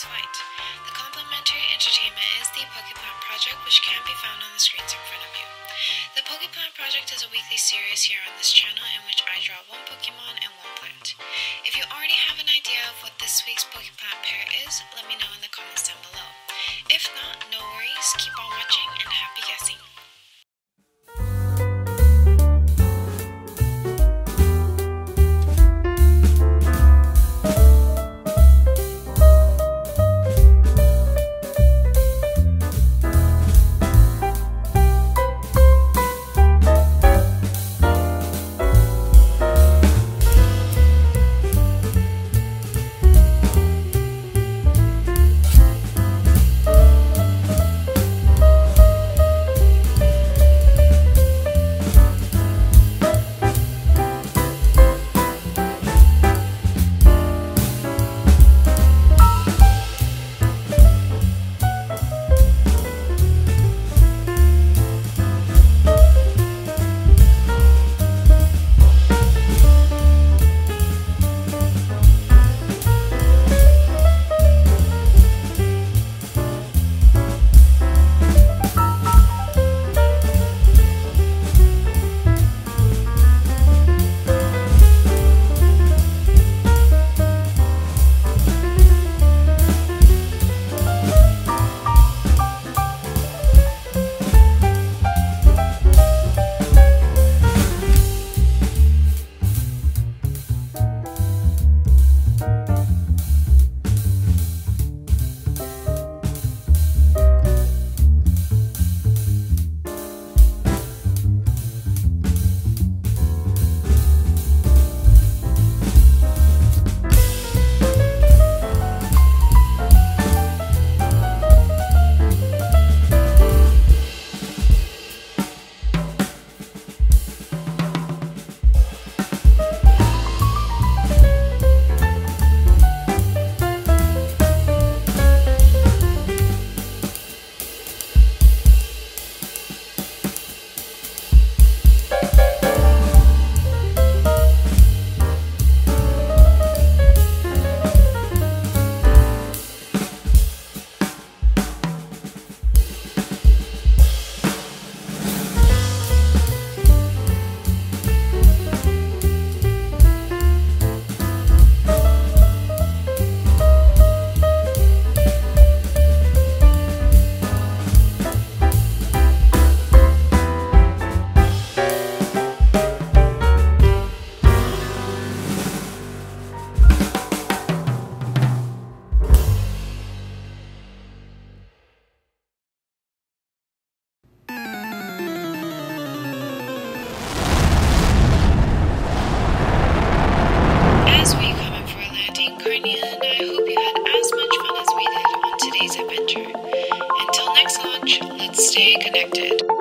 White. The complimentary entertainment is the Pokeplant Project, which can be found on the screens in front of you. The Pokeplant Project is a weekly series here on this channel in which I draw one Pokemon and one plant. If you already have an idea of what this week's Pokeplant pair is, let me know in the comments down below. If not, no worries, keep on watching and happy guessing. Stay connected.